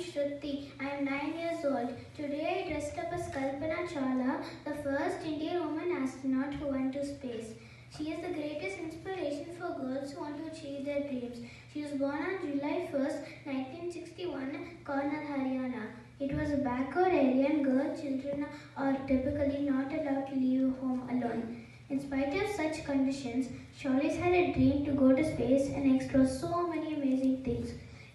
Shruthi. I am 9 years old. Today I dressed up as Kalpana Chawla, the first Indian woman astronaut who went to space. She is the greatest inspiration for girls who want to achieve their dreams. She was born on July 1st, 1961, Karnal, Haryana. It was a backward area and girl children are typically not allowed to leave home alone. In spite of such conditions, Chawla's had a dream to go to space and explore so many amazing things.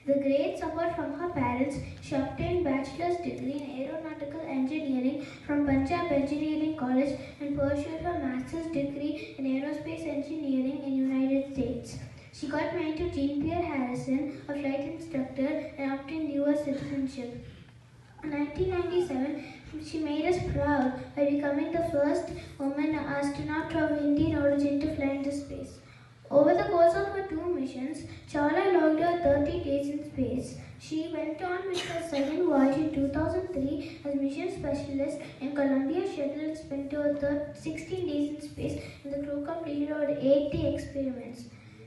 With great support from her parents, she obtained bachelor's degree in aeronautical engineering from Punjab Engineering College and pursued her master's degree in aerospace engineering in United States. She got married to Jean Pierre Harrison, a flight instructor, and obtained U.S. citizenship. In 1997, she made us proud by becoming the first woman astronaut of Indian origin to fly into space. Over the course of two missions, Chawla logged her 30 days in space. She went on with her second voyage in 2003 as mission specialist in Columbia Shuttle spent her 16 days in space and the crew completed over 80 experiments.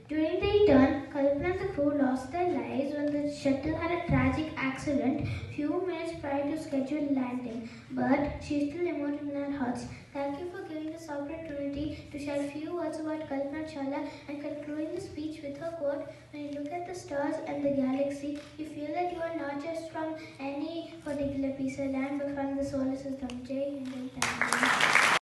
During the return, Kalpana and the crew lost their lives when the shuttle had a tragic accident few minutes prior to scheduled landing. But she still immortal in our hearts. Thank you for giving this opportunity to share a few words about Kalpana Chawla and concluding the speech with her quote, when you look at the stars and the galaxy, you feel that you are not just from any particular piece of land but from the solar system. Jai.